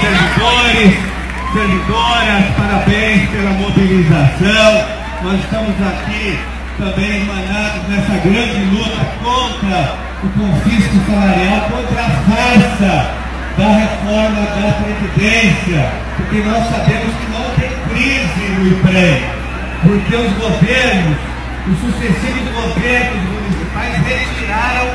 servidores, servidoras, parabéns pela mobilização. Nós estamos aqui também emanados nessa grande luta contra o confisco salarial, contra a farsa da reforma da Previdência, porque nós sabemos que não tem crise no IPREM, porque os governos, os sucessivos governos municipais retiraram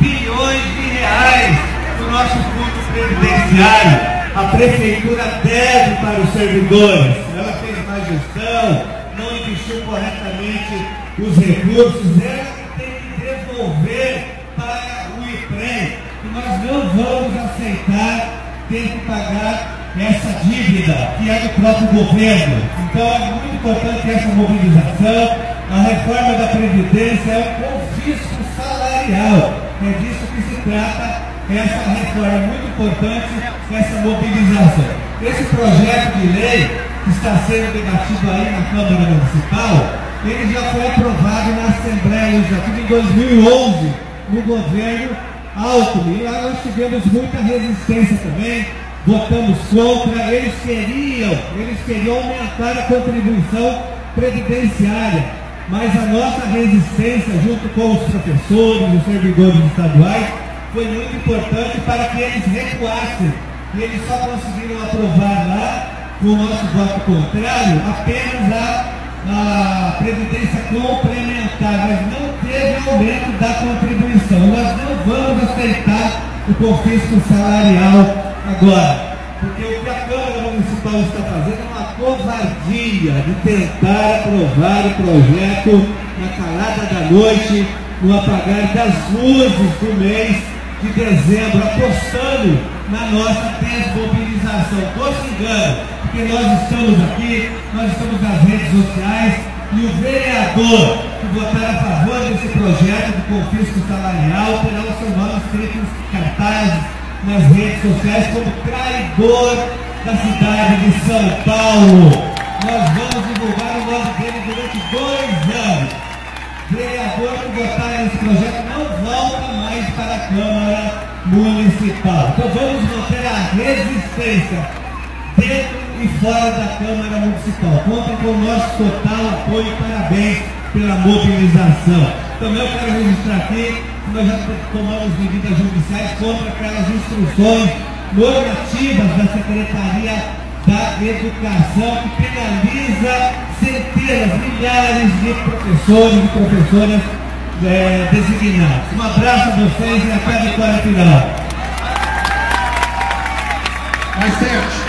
bilhões de reais do nosso fundo previdenciário. A prefeitura deve para os servidores. Ela fez má gestão, não investiu corretamente os recursos, ela tem que devolver para o IPREM. E nós não vamos aceitar ter que pagar essa dívida que é do próprio governo. Então é muito importante essa mobilização. A reforma da Previdência é o confisco salarial. É disso que se trata essa reforma. É muito importante essa mobilização. Esse projeto de lei que está sendo debatido aí na Câmara Municipal, ele já foi aprovado na Assembleia Legislativa em 2011, no governo Alckmin. E lá nós tivemos muita resistência também, votamos contra, eles queriam, eles queriam aumentar a contribuição previdenciária, mas a nossa resistência junto com os professores, os servidores estaduais, foi muito importante para que eles recuassem. E eles só conseguiram aprovar lá, com o nosso voto contrário, apenas a, a Previdência complementar, mas não teve aumento da contribuição. Nós não vamos aceitar o confisco salarial agora. Porque o que a Câmara Municipal está fazendo é uma covardia de tentar aprovar o projeto na calada da noite, no apagar das luzes do mês de dezembro, apostando na nossa desmobilização. Estou se engano, porque nós estamos aqui, nós estamos nas redes sociais e o vereador que votar a favor desse projeto de confisco salarial terá o seu nome escrito cartazes nas redes sociais como traidor da cidade de São Paulo. Nós vamos divulgar o nome dele durante dois anos. Vereador que votar nesse projeto para a Câmara Municipal. Então vamos manter a resistência dentro e fora da Câmara Municipal. Contem com o nosso total apoio e parabéns pela mobilização. Também eu quero registrar aqui que nós já tomamos medidas judiciais contra aquelas instruções normativas da Secretaria da Educação que penaliza centenas, milhares de professores e professoras é, designados. Um abraço a vocês e até a vitória final. Mais tempo.